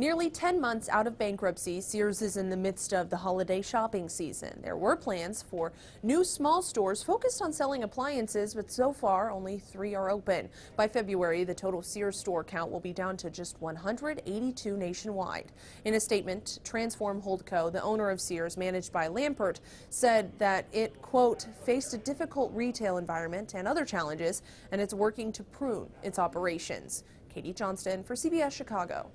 Nearly 10 months out of bankruptcy, Sears is in the midst of the holiday shopping season. There were plans for new small stores focused on selling appliances, but so far only three are open. By February, the total Sears store count will be down to just 182 nationwide. In a statement, Transform Holdco, the owner of Sears, managed by Lampert, said that it, quote, faced a difficult retail environment and other challenges, and it's working to prune its operations. Katie Johnston for CBS Chicago.